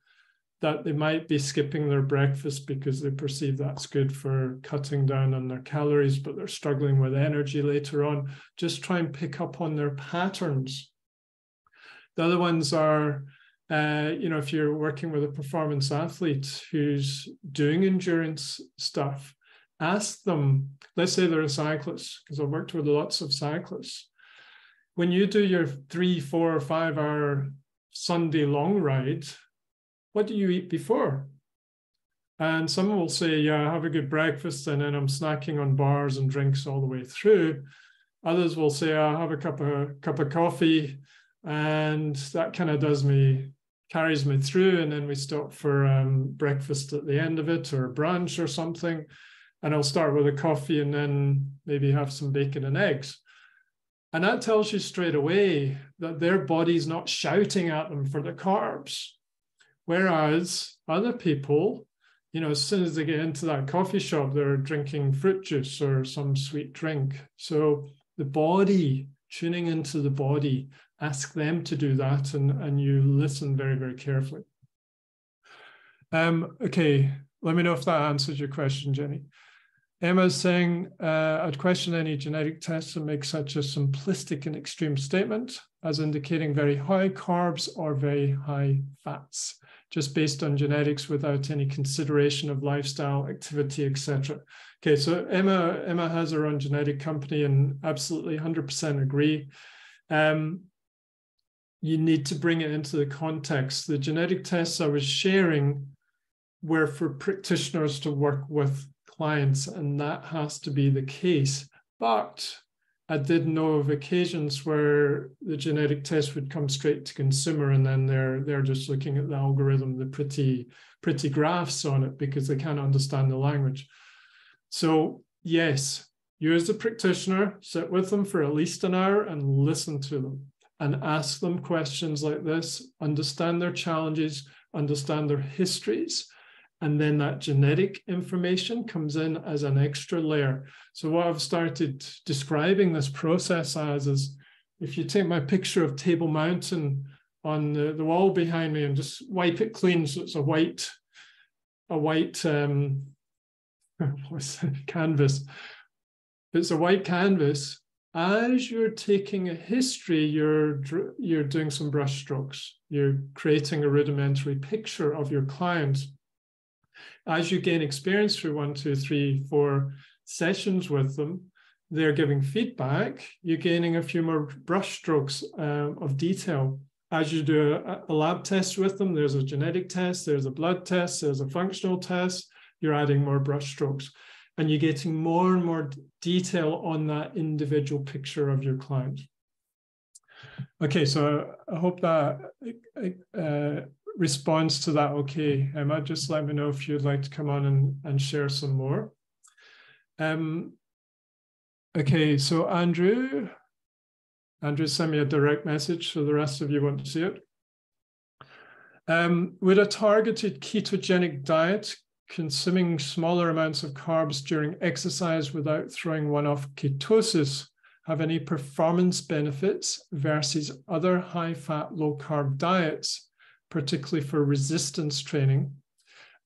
that they might be skipping their breakfast because they perceive that's good for cutting down on their calories, but they're struggling with energy later on. Just try and pick up on their patterns. The other ones are, uh, you know, if you're working with a performance athlete who's doing endurance stuff, ask them, let's say they're a cyclist, because I've worked with lots of cyclists. When you do your three, four, or five hour Sunday long ride, what do you eat before? And some will say, Yeah, I have a good breakfast and then I'm snacking on bars and drinks all the way through. Others will say, I have a cup of cup of coffee, and that kind of does me carries me through, and then we stop for um, breakfast at the end of it or brunch or something and I'll start with a coffee and then maybe have some bacon and eggs. And that tells you straight away that their body's not shouting at them for the carbs. Whereas other people, you know, as soon as they get into that coffee shop, they're drinking fruit juice or some sweet drink. So the body, tuning into the body, ask them to do that and, and you listen very, very carefully. Um, okay, let me know if that answers your question, Jenny. Emma's saying, uh, I'd question any genetic test that make such a simplistic and extreme statement as indicating very high carbs or very high fats, just based on genetics without any consideration of lifestyle, activity, etc. Okay, so Emma Emma has her own genetic company and absolutely 100% agree. Um, you need to bring it into the context. The genetic tests I was sharing were for practitioners to work with clients, and that has to be the case. But I did know of occasions where the genetic test would come straight to consumer, and then they're they're just looking at the algorithm, the pretty pretty graphs on it because they can't understand the language. So yes, you as a practitioner sit with them for at least an hour and listen to them and ask them questions like this, understand their challenges, understand their histories, and then that genetic information comes in as an extra layer. So what I've started describing this process as is if you take my picture of Table Mountain on the, the wall behind me and just wipe it clean so it's a white, a white um, what's canvas. It's a white canvas. As you're taking a history, you're you're doing some brush strokes. You're creating a rudimentary picture of your client as you gain experience through one, two, three, four sessions with them, they're giving feedback, you're gaining a few more brushstrokes um, of detail. As you do a, a, lab test with them, there's a genetic test, there's a blood test, there's a functional test, you're adding more brushstrokes. And you're getting more and more detail on that individual picture of your client. Okay, so I hope that uh, response to that okay, Emma? Just let me know if you'd like to come on and, and share some more. Um, okay, so Andrew, Andrew sent me a direct message, so the rest of you want to see it. Um, would a targeted ketogenic diet consuming smaller amounts of carbs during exercise without throwing one off ketosis have any performance benefits versus other high fat, low carb diets particularly for resistance training,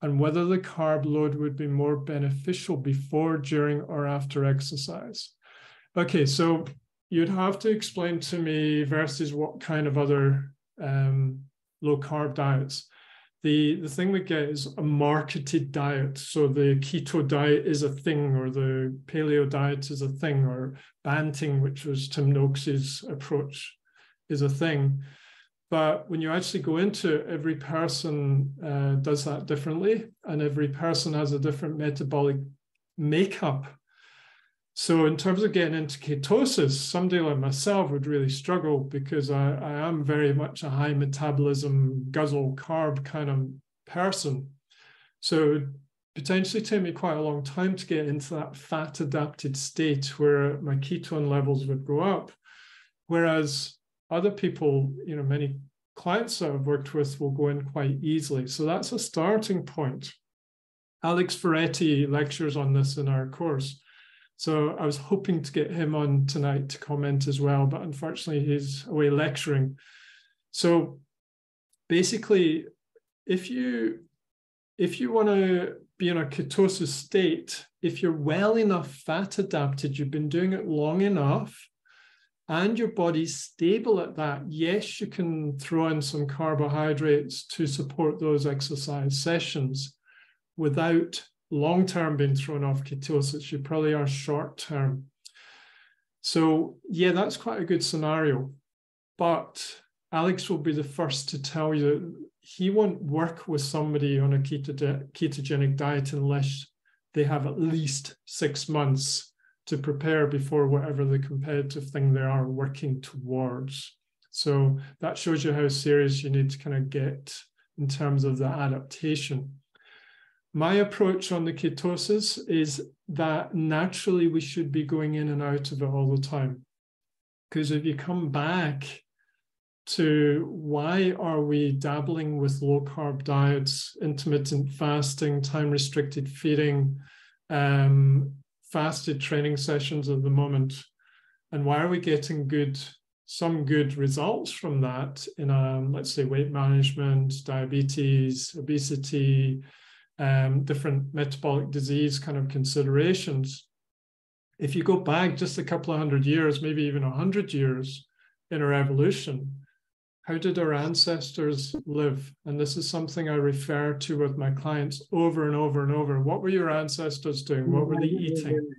and whether the carb load would be more beneficial before, during, or after exercise. Okay, so you'd have to explain to me versus what kind of other um, low carb diets. The, the thing we get is a marketed diet. So the keto diet is a thing, or the paleo diet is a thing, or Banting, which was Tim Noakes's approach, is a thing. But when you actually go into it, every person uh, does that differently, and every person has a different metabolic makeup. So, in terms of getting into ketosis, somebody like myself would really struggle because I, I am very much a high metabolism, guzzle carb kind of person. So, potentially take me quite a long time to get into that fat adapted state where my ketone levels would go up. Whereas other people, you know, many clients that I've worked with will go in quite easily. So that's a starting point. Alex Ferretti lectures on this in our course. So I was hoping to get him on tonight to comment as well, but unfortunately he's away lecturing. So basically, if you if you want to be in a ketosis state, if you're well enough fat adapted, you've been doing it long enough, and your body's stable at that, yes, you can throw in some carbohydrates to support those exercise sessions without long term being thrown off ketosis. You probably are short term. So, yeah, that's quite a good scenario. But Alex will be the first to tell you he won't work with somebody on a ketogenic diet unless they have at least six months to prepare before whatever the competitive thing they are working towards. So that shows you how serious you need to kind of get in terms of the adaptation. My approach on the ketosis is that naturally we should be going in and out of it all the time. Because if you come back to why are we dabbling with low carb diets, intermittent fasting, time restricted feeding, um, fasted training sessions at the moment? And why are we getting good some good results from that in, um, let's say, weight management, diabetes, obesity, um, different metabolic disease kind of considerations. If you go back just a couple of hundred years, maybe even a hundred years in our evolution, how did our ancestors live? And this is something I refer to with my clients over and over and over. What were your ancestors doing? What were they eating?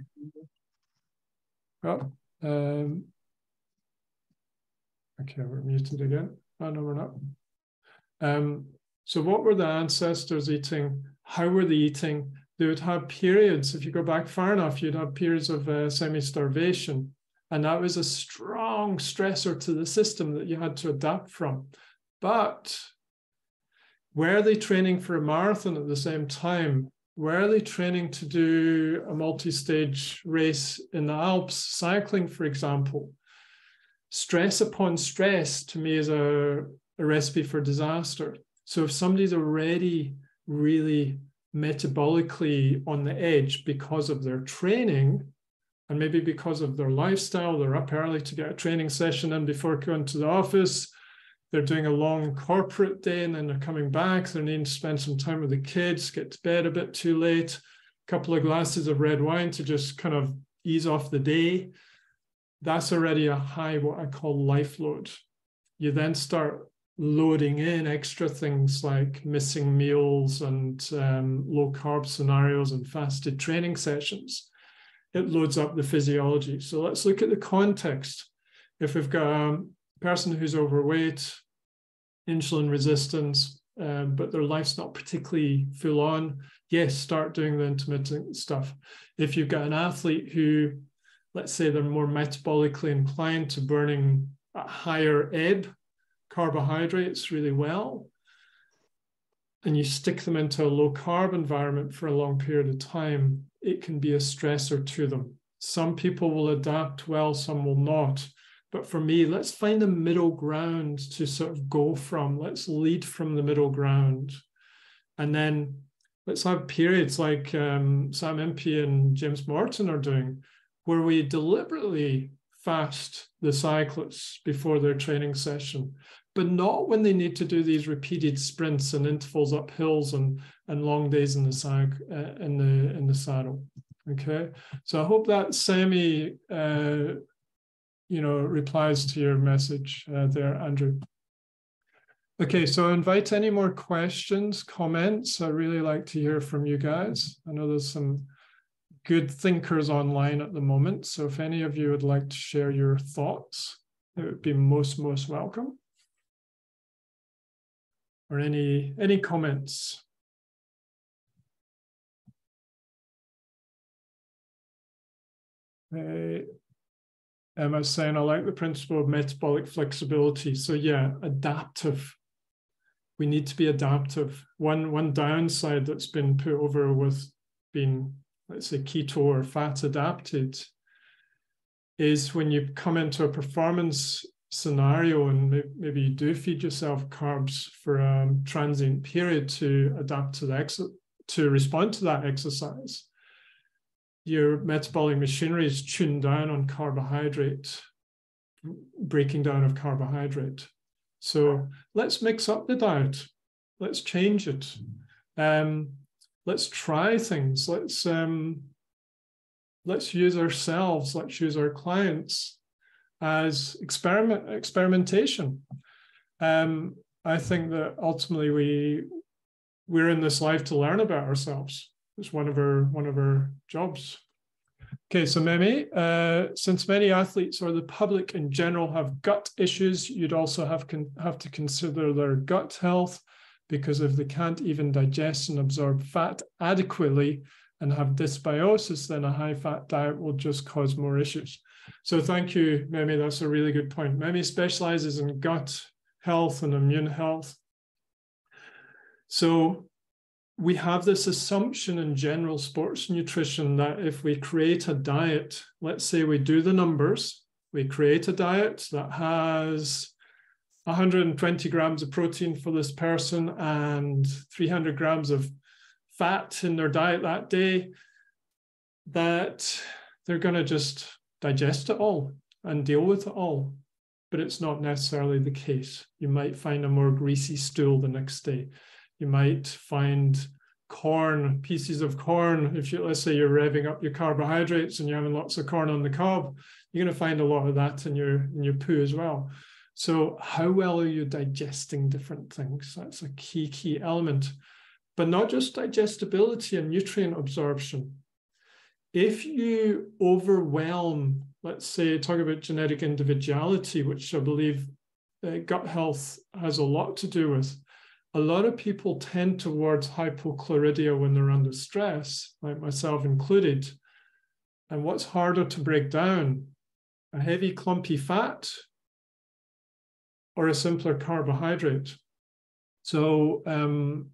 Oh, um, okay, we're muted again. Oh, no, we're not. Um, so, what were the ancestors eating? How were they eating? They would have periods. If you go back far enough, you'd have periods of uh, semi starvation. And that was a strong stressor to the system that you had to adapt from. But were they training for a marathon at the same time? Were they training to do a multi stage race in the Alps, cycling, for example? Stress upon stress to me is a, a recipe for disaster. So if somebody's already really metabolically on the edge because of their training, and maybe because of their lifestyle, they're up early to get a training session in before going to the office. They're doing a long corporate day and then they're coming back. They're needing to spend some time with the kids, get to bed a bit too late, a couple of glasses of red wine to just kind of ease off the day. That's already a high, what I call life load. You then start loading in extra things like missing meals and um, low carb scenarios and fasted training sessions it loads up the physiology. So let's look at the context. If we've got a person who's overweight, insulin resistance, um, but their life's not particularly full on, yes, start doing the intermittent stuff. If you've got an athlete who, let's say, they're more metabolically inclined to burning higher ebb carbohydrates really well, and you stick them into a low carb environment for a long period of time, it can be a stressor to them. Some people will adapt well, some will not. But for me, let's find a middle ground to sort of go from. Let's lead from the middle ground. And then let's have periods like um, Sam Impey and James Morton are doing, where we deliberately fast the cyclists before their training session, but not when they need to do these repeated sprints and intervals up hills and and long days in the sag uh, in the in the saddle. Okay, so I hope that semi, uh, you know, replies to your message uh, there, Andrew. Okay, so I invite any more questions, comments. I really like to hear from you guys. I know there's some good thinkers online at the moment. So if any of you would like to share your thoughts, it would be most, most welcome. Or any any comments? Uh, Emma's saying, I like the principle of metabolic flexibility. So yeah, adaptive. We need to be adaptive. One one downside that's been put over with being, let's say, keto or fat adapted is when you come into a performance scenario and maybe you do feed yourself carbs for a transient period to adapt to the ex- to respond to that exercise your metabolic machinery is tuned down on carbohydrate, breaking down of carbohydrate. So let's mix up the diet. Let's change it. Um, let's try things. Let's um, let's use ourselves. Let's use our clients as experiment experimentation. Um, I think that ultimately we we're in this life to learn about ourselves. It's one of our one of our jobs. Okay, so Memi, uh, since many athletes or the public in general have gut issues, you'd also have con- have to consider their gut health because if they can't even digest and absorb fat adequately and have dysbiosis, then a high fat diet will just cause more issues. So thank you, Memi. That's a really good point. Memi specializes in gut health and immune health. So we have this assumption in general sports nutrition that if we create a diet, let's say we do the numbers, we create a diet that has 120 grams of protein for this person and 300 grams of fat in their diet that day, that they're going to just digest it all and deal with it all but it's not necessarily the case. You might find a more greasy stool the next day. You might find corn, pieces of corn. If you let's say you're revving up your carbohydrates and you're having lots of corn on the cob, you're going to find a lot of that in your in your poo as well. So how well are you digesting different things? That's a key key element. But not just digestibility and nutrient absorption. If you overwhelm, let's say, talk about genetic individuality, which I believe uh, gut health has a lot to do with, a lot of people tend towards hypochlorhydria when they're under stress, like myself included. And what's harder to break down? A heavy, clumpy fat or a simpler carbohydrate? So, um,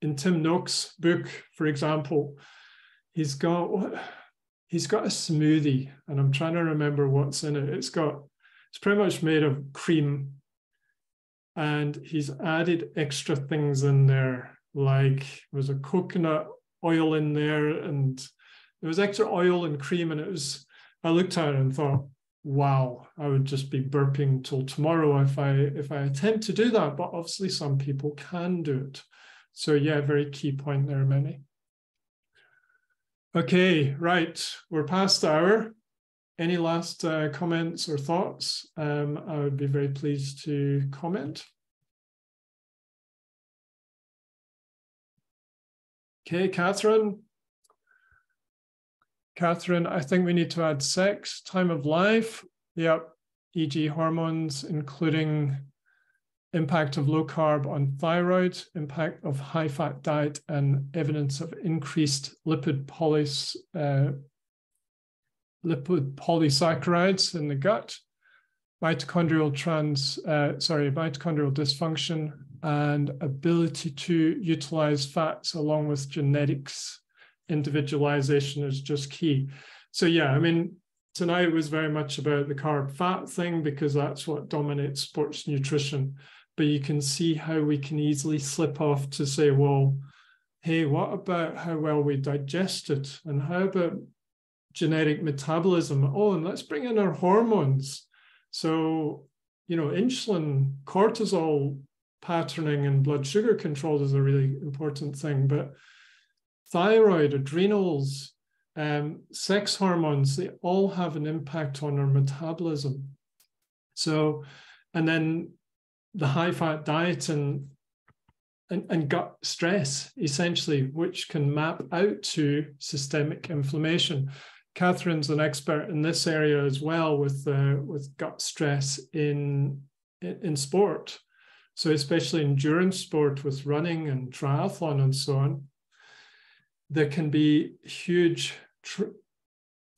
in Tim Noakes' book, for example, he's got he's got a smoothie, and I'm trying to remember what's in it. It's got it's pretty much made of cream and he's added extra things in there, like there's a coconut oil in there, and there was extra oil and cream, and it was. I looked at it and thought, wow, I would just be burping till tomorrow if I if I attempt to do that. But obviously, some people can do it. So yeah, very key point there, many. Okay, right, we're past the hour. Any last uh, comments or thoughts? Um, I would be very pleased to comment. Okay, Catherine. Catherine, I think we need to add sex, time of life. Yep, e.g., hormones, including impact of low carb on thyroid, impact of high fat diet, and evidence of increased lipid polys, uh, lipid polysaccharides in the gut, mitochondrial trans, uh, sorry, mitochondrial dysfunction, and ability to utilize fats along with genetics individualization is just key. So yeah, I mean, tonight was very much about the carb fat thing because that's what dominates sports nutrition. But you can see how we can easily slip off to say, well, hey, what about how well we digest it? And how about genetic metabolism. Oh, and let's bring in our hormones. So, you know, insulin, cortisol patterning, and blood sugar control is a really important thing. But thyroid, adrenals, um, sex hormones, they all have an impact on our metabolism. So, and then the high fat diet and, and, and gut stress, essentially, which can map out to systemic inflammation. Catherine's an expert in this area as well with uh, with gut stress in in sport. So especially endurance sport with running and triathlon and so on, there can be huge tra-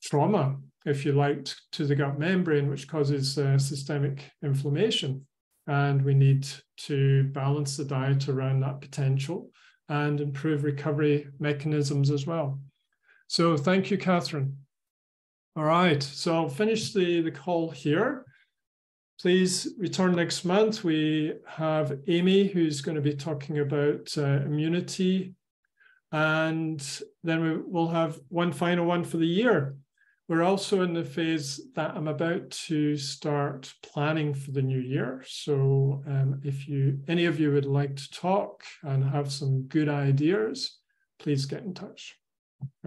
trauma, if you like, to the gut membrane, which causes uh, systemic inflammation. And we need to balance the diet around that potential and improve recovery mechanisms as well. So thank you, Catherine. All right, so I'll finish the, the call here. Please return next month. We have Amy, who's going to be talking about uh, immunity. And then we will have one final one for the year. We're also in the phase that I'm about to start planning for the new year. So um, if you any of you would like to talk and have some good ideas, please get in touch.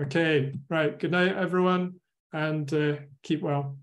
Okay, right. Good night, everyone and uh, keep well.